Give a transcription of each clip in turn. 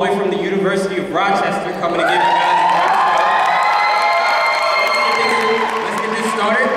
boy from the University of Rochester coming to give you guys a Let's get this started.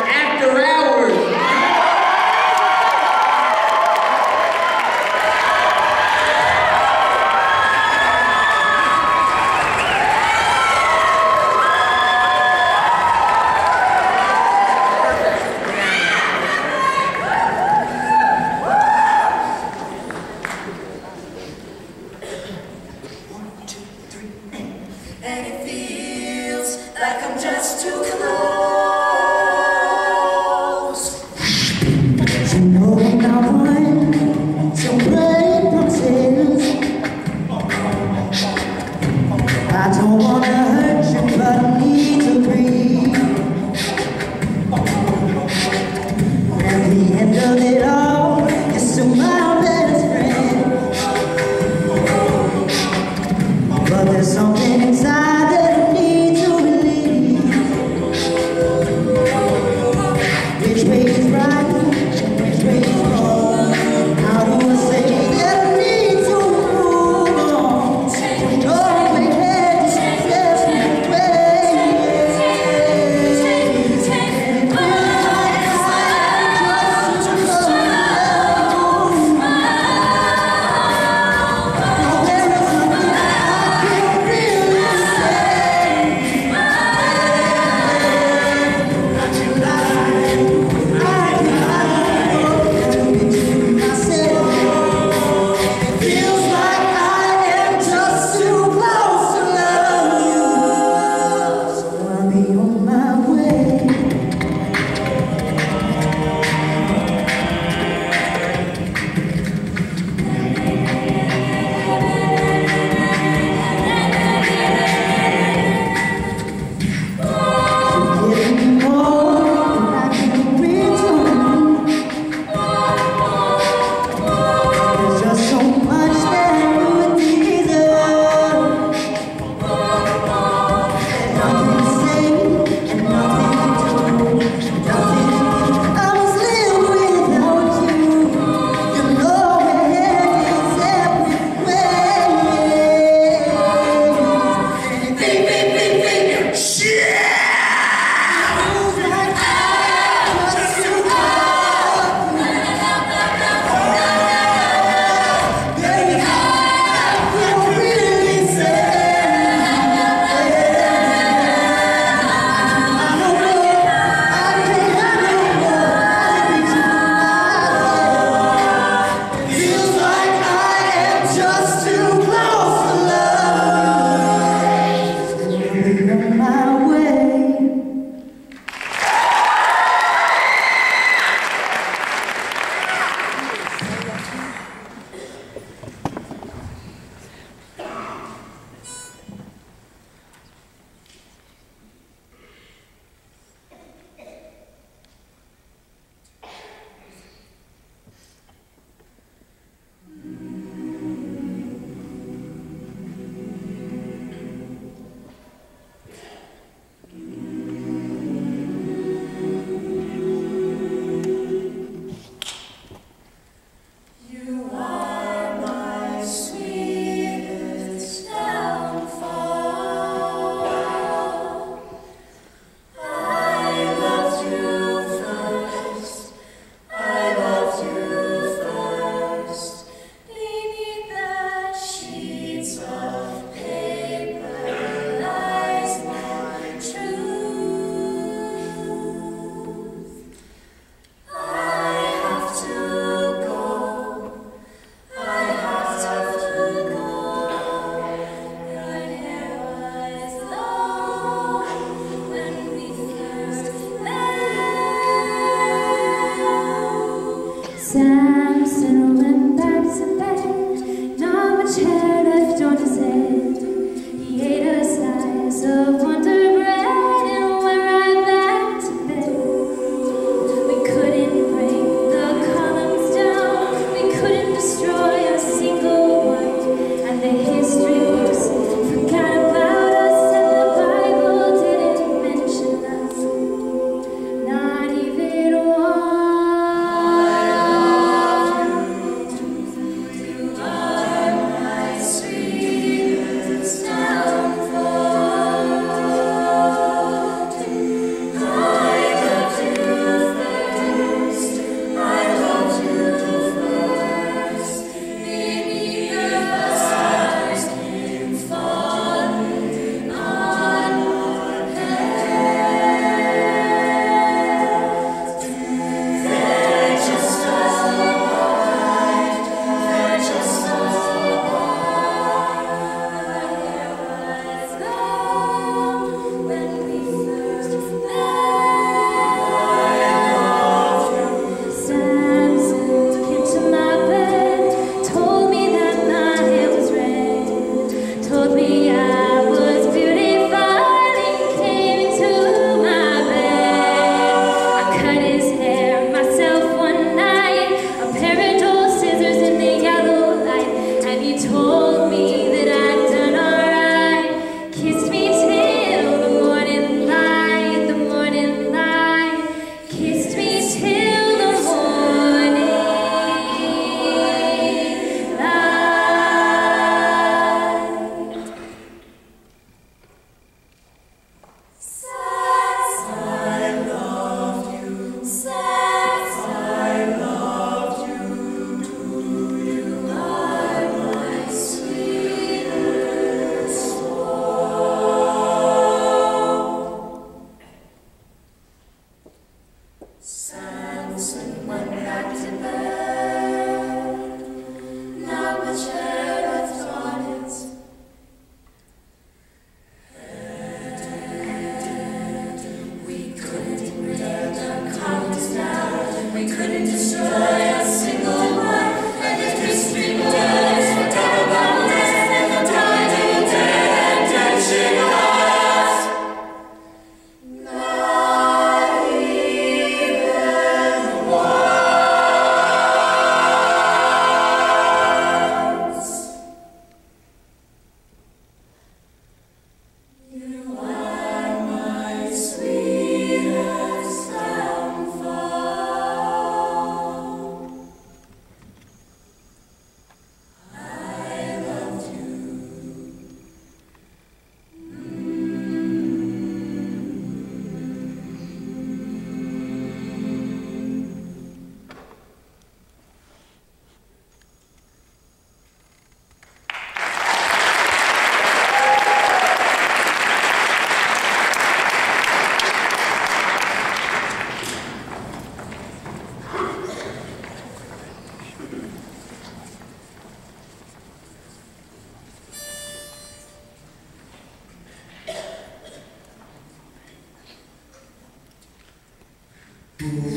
Mm-hmm.